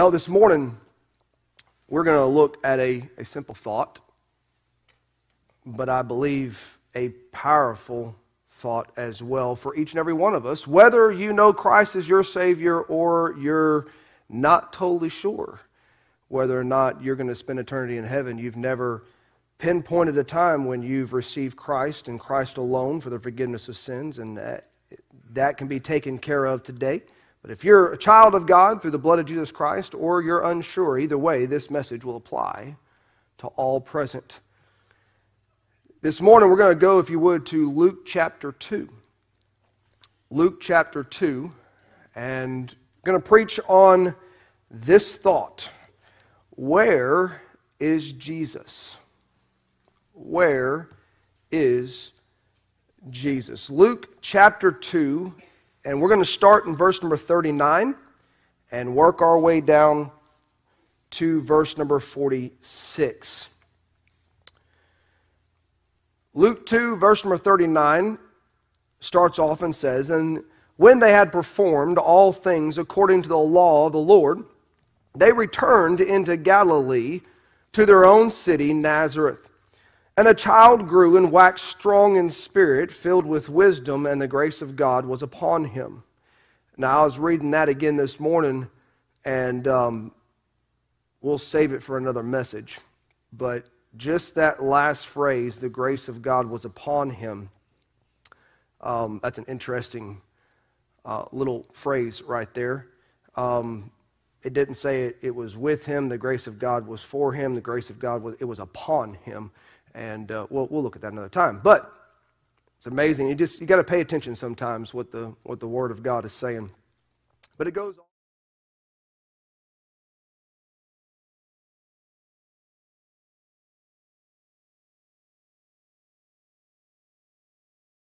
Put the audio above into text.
Well, this morning, we're going to look at a, a simple thought, but I believe a powerful thought as well for each and every one of us, whether you know Christ as your Savior or you're not totally sure whether or not you're going to spend eternity in heaven. You've never pinpointed a time when you've received Christ and Christ alone for the forgiveness of sins, and that, that can be taken care of today. But if you're a child of God through the blood of Jesus Christ, or you're unsure, either way, this message will apply to all present. This morning, we're going to go, if you would, to Luke chapter 2. Luke chapter 2, and I'm going to preach on this thought Where is Jesus? Where is Jesus? Luke chapter 2 and we're going to start in verse number 39 and work our way down to verse number 46. Luke 2, verse number 39, starts off and says, And when they had performed all things according to the law of the Lord, they returned into Galilee to their own city, Nazareth. And the child grew and waxed strong in spirit, filled with wisdom, and the grace of God was upon him. Now, I was reading that again this morning, and um, we'll save it for another message. But just that last phrase, the grace of God was upon him, um, that's an interesting uh, little phrase right there. Um, it didn't say it, it, was with him, the grace of God was for him, the grace of God was, it was upon him. And uh, we'll, we'll look at that another time. But it's amazing. You just you got to pay attention sometimes what the what the Word of God is saying. But it goes on.